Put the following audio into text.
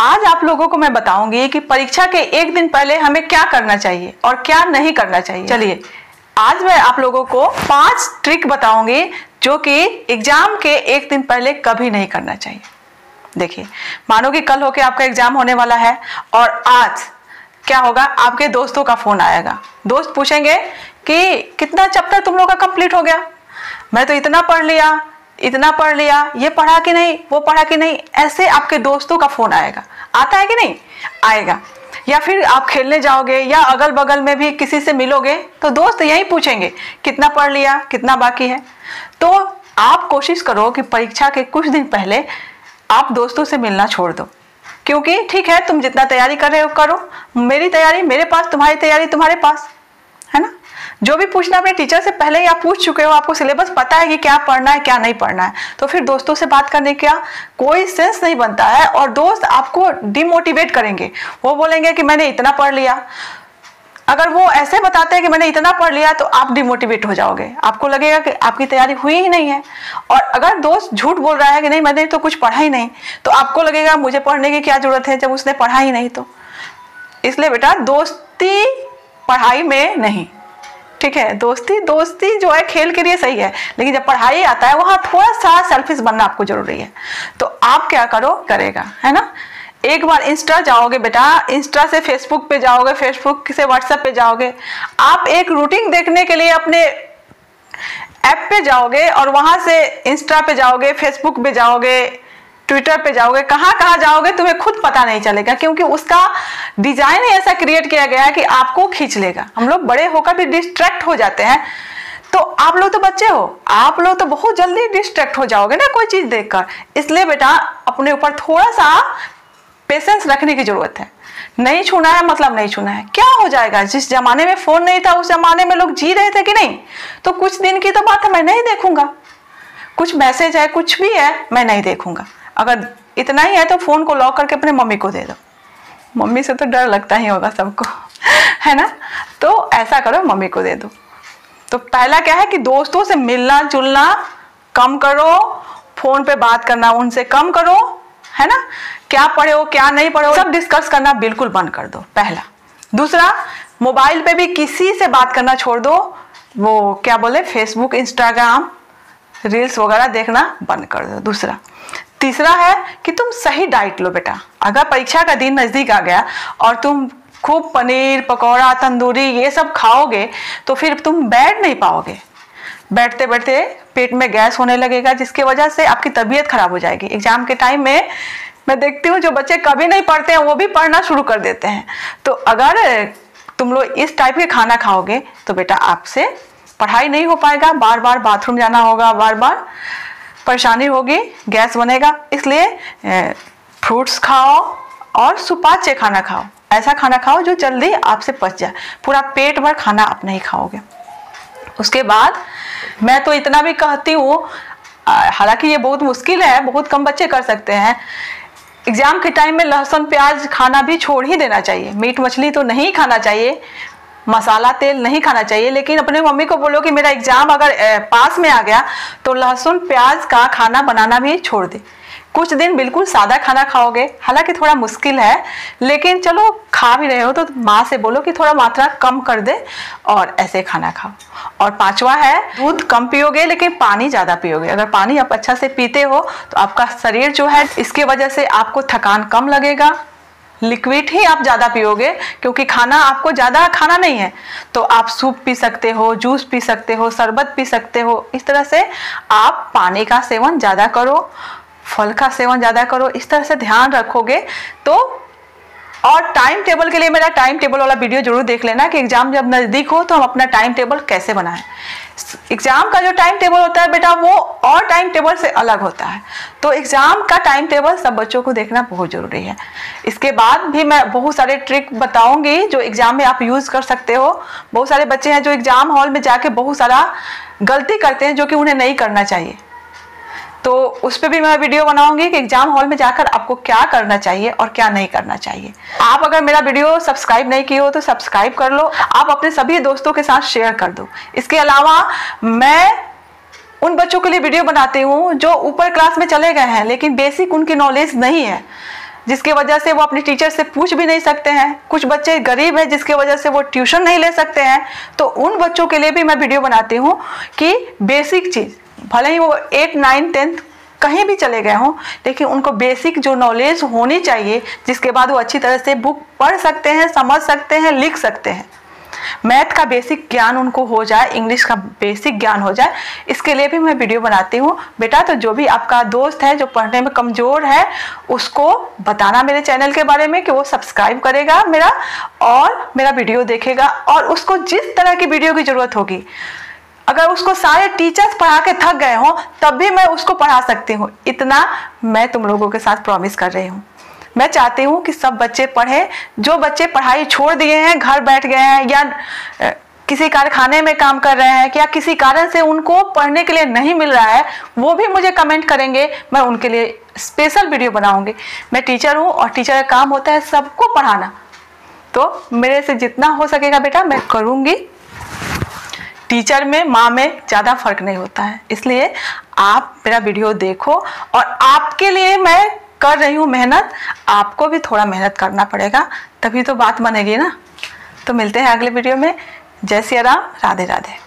आज आप लोगों को मैं बताऊँगी कि परीक्षा के एक दिन पहले हमें क्या करना चाहिए और क्या नहीं करना चाहिए। चलिए, आज मैं आप लोगों को पाँच ट्रिक बताऊँगी जो कि एग्ज़ाम के एक दिन पहले कभी नहीं करना चाहिए। देखिए, मानो कि कल होके आपका एग्ज़ाम होने वाला है और आज क्या होगा, आपके दोस्तों का फ़ोन आएगा। दोस्त पूछेंगे कि कितना, चैप्टर तुम लोग का कंप्लीट हो गया? मैं तो इतना पढ़ लिया इतना पढ़ लिया, ये पढ़ा कि नहीं, वो पढ़ा कि नहीं, ऐसे आपके दोस्तों का फ़ोन आएगा। आता है कि नहीं? आएगा। या फिर आप खेलने जाओगे या अगल बगल में भी किसी से मिलोगे तो दोस्त यही पूछेंगे, कितना पढ़ लिया, कितना बाकी है? तो आप कोशिश करो कि परीक्षा के कुछ दिन पहले आप दोस्तों से मिलना छोड़ दो। क्योंकि ठीक है, तुम जितना तैयारी कर रहे हो, करो। मेरी तैयारी मेरे पास, तुम्हारी तैयारी तुम्हारे पास, है ना? जो भी पूछना अपने टीचर से पहले ही आप पूछ चुके हो, आपको सिलेबस पता है कि क्या पढ़ना है, क्या नहीं पढ़ना है। तो फिर दोस्तों से बात करने का कोई सेंस नहीं बनता है और दोस्त आपको डिमोटिवेट करेंगे। वो बोलेंगे कि मैंने इतना पढ़ लिया। अगर वो ऐसे बताते हैं कि मैंने इतना पढ़ लिया तो आप डिमोटिवेट हो जाओगे। आपको लगेगा कि आपकी तैयारी हुई ही नहीं है। और अगर दोस्त झूठ बोल रहा है कि नहीं, मैंने तो कुछ पढ़ा ही नहीं तो आपको लगेगा मुझे पढ़ने की क्या ज़रूरत है जब उसने पढ़ा ही नहीं तो। इसलिए बेटा दोस्ती पढ़ाई में नहीं। ठीक है, दोस्ती दोस्ती जो है खेल के लिए सही है, लेकिन जब पढ़ाई आता है, वहाँ थोड़ा सा सेल्फिश बनना आपको ज़रूरी है। तो आप क्या करो, करेगा, है ना? एक बार इंस्टा जाओगे बेटा इंस्टा से फेसबुक पे जाओगे फेसबुक से व्हाट्सएप पे जाओगे, आप एक रूटीन देखने के लिए अपने ऐप पे जाओगे और वहाँ से इंस्टा पे जाओगे फेसबुक पे जाओगे ट्विटर पे जाओगे, कहाँ कहाँ जाओगे, तुम्हें खुद पता नहीं चलेगा, क्योंकि उसका डिज़ाइन ही ऐसा क्रिएट किया गया है कि आपको खींच लेगा। हम लोग बड़े होकर भी डिस्ट्रैक्ट हो जाते हैं। तो आप लोग तो बच्चे हो, आप लोग तो बहुत जल्दी डिस्ट्रैक्ट हो जाओगे ना कोई चीज़ देखकर। इसलिए बेटा, अपने ऊपर थोड़ा सा पेशेंस रखने की ज़रूरत है। नहीं छूना है मतलब नहीं छूना है। क्या हो जाएगा? जिस जमाने में फ़ोन नहीं था, उस जमाने में लोग जी रहे थे कि नहीं? तो कुछ दिन की तो बात है, मैं नहीं देखूँगा। कुछ मैसेज है, कुछ भी है, मैं नहीं देखूँगा। अगर इतना ही है तो फ़ोन को लॉक करके अपने मम्मी को दे दो। मम्मी से तो डर लगता ही होगा सबको, है ना? तो ऐसा करो, मम्मी को दे दो। तो पहला क्या है कि दोस्तों से मिलना, जुलना, कम करो, फ़ोन पे बात करना, उनसे कम करो, है ना? क्या पढ़े हो, क्या नहीं पढ़े हो, सब डिस्कस करना बिल्कुल बंद कर दो, पहला। दूसरा, मोबाइल पे भी किसी से बात करना छोड़ दो, वो क्या बोले फेसबुक इंस्टाग्राम रील्स वगैरह देखना बंद कर दो। दूसरा तीसरा है कि तुम सही डाइट लो बेटा। अगर परीक्षा का दिन नज़दीक आ गया और तुम खूब पनीर, पकौड़ा, तंदूरी ये सब खाओगे तो फिर तुम बैठ नहीं पाओगे। बैठते बैठते पेट में गैस होने लगेगा, जिसकी वजह से आपकी तबीयत खराब हो जाएगी। एग्ज़ाम के टाइम में मैं देखती हूँ, जो बच्चे कभी नहीं पढ़ते हैं, वो भी पढ़ना शुरू कर देते हैं। तो अगर तुम लोग इस टाइप के खाना खाओगे तो बेटा आपसे पढ़ाई नहीं हो पाएगा। बार बार बाथरूम जाना होगा बार बार परेशानी होगी, गैस बनेगा, इसलिए फ्रूट्स खाओ और सुपाच्य खाना खाओ। ऐसा खाना खाओ जो जल्दी आपसे पच जाए। पूरा पेट भर खाना आप नहीं खाओगे। उसके बाद, मैं तो इतना भी कहती हूँ हालाँकि ये बहुत मुश्किल है, बहुत कम बच्चे कर सकते हैं। एग्ज़ाम के टाइम में लहसुन, प्याज खाना भी छोड़ ही देना चाहिए। मीट मछली तो नहीं खाना चाहिए। मसाला तेल नहीं खाना चाहिए, लेकिन अपने मम्मी को बोलो कि मेरा एग्ज़ाम अगर पास में आ गया तो लहसुन, प्याज का खाना बनाना भी छोड़ दे। कुछ दिन बिल्कुल सादा खाना खाओगे, हालाँकि थोड़ा मुश्किल है, लेकिन चलो खा भी रहे हो तो माँ से बोलो कि थोड़ा मात्रा कम कर दे और ऐसे खाना खाओ। और पांचवा है, दूध कम पियोगे, लेकिन पानी ज़्यादा पियोगे। अगर पानी आप अच्छा से पीते हो तो आपका शरीर जो है, इसके वजह से आपको थकान कम लगेगा। लिक्विड ही आप ज़्यादा पियोगे, क्योंकि खाना आपको ज़्यादा खाना नहीं है। तो आप सूप पी सकते हो, जूस पी सकते हो, शरबत पी सकते हो। इस तरह से आप पानी का सेवन ज़्यादा करो, फल का सेवन ज़्यादा करो। इस तरह से ध्यान रखोगे तो और टाइम टेबल के लिए मेरा टाइम टेबल वाला वीडियो ज़रूर देख लेना कि एग्ज़ाम जब नज़दीक हो तो हम अपना टाइम टेबल कैसे बनाएँ। एग्ज़ाम का जो टाइम टेबल होता है बेटा, वो और टाइम टेबल से अलग होता है। तो एग्ज़ाम का टाइम टेबल सब बच्चों को देखना बहुत ज़रूरी है। इसके बाद भी मैं बहुत सारे ट्रिक बताऊँगी जो एग्ज़ाम में आप यूज़ कर सकते हो। बहुत सारे बच्चे हैं जो एग्ज़ाम हॉल में जाके बहुत सारा गलती करते हैं जो कि उन्हें नहीं करना चाहिए। तो उस पर भी मैं वीडियो बनाऊँगी कि एग्ज़ाम हॉल में जाकर आपको क्या करना चाहिए और क्या नहीं करना चाहिए। आप अगर मेरा वीडियो सब्सक्राइब नहीं किए हो तो सब्सक्राइब कर लो, आप अपने सभी दोस्तों के साथ शेयर कर दो। इसके अलावा मैं उन बच्चों के लिए वीडियो बनाती हूँ जो ऊपर क्लास में चले गए हैं, लेकिन बेसिक उनकी नॉलेज नहीं है, जिसकी वजह से वो अपने टीचर से पूछ भी नहीं सकते हैं। कुछ बच्चे गरीब हैं, जिसकी वजह से वो ट्यूशन नहीं ले सकते हैं। तो उन बच्चों के लिए भी मैं वीडियो बनाती हूँ कि बेसिक चीज़ भले ही वो एट नाइन टेंथ कहीं भी चले गए हों, लेकिन उनको बेसिक जो नॉलेज होनी चाहिए, जिसके बाद वो अच्छी तरह से बुक पढ़ सकते हैं, समझ सकते हैं, लिख सकते हैं। मैथ का बेसिक ज्ञान उनको हो जाए इंग्लिश का बेसिक ज्ञान हो जाए, इसके लिए भी मैं वीडियो बनाती हूँ। बेटा तो जो भी आपका दोस्त है, जो पढ़ने में कमज़ोर है, उसको बताना मेरे चैनल के बारे में कि वो सब्सक्राइब करेगा मेरा और मेरा वीडियो देखेगा और उसको जिस तरह की वीडियो की ज़रूरत होगी। अगर उसको सारे टीचर्स पढ़ा के थक गए हों, तब भी मैं उसको पढ़ा सकती हूँ। इतना मैं तुम लोगों के साथ प्रॉमिस कर रही हूँ। मैं चाहती हूँ कि सब बच्चे पढ़ें। जो बच्चे पढ़ाई छोड़ दिए हैं, घर बैठ गए हैं, या किसी कारखाने में काम कर रहे हैं, या किसी कारण से उनको पढ़ने के लिए नहीं मिल रहा है, वो भी मुझे कमेंट करेंगे। मैं उनके लिए स्पेशल वीडियो बनाऊँगी। मैं टीचर हूँ और टीचर का काम होता है सबको पढ़ाना। तो मेरे से जितना हो सकेगा बेटा, मैं करूँगी। टीचर में, माँ में ज़्यादा फ़र्क नहीं होता है। इसलिए आप मेरा वीडियो देखो और आपके लिए मैं कर रही हूँ मेहनत। आपको भी थोड़ा मेहनत करना पड़ेगा, तभी तो बात बनेगी ना। तो मिलते हैं अगले वीडियो में। जय सिया राम, राधे राधे।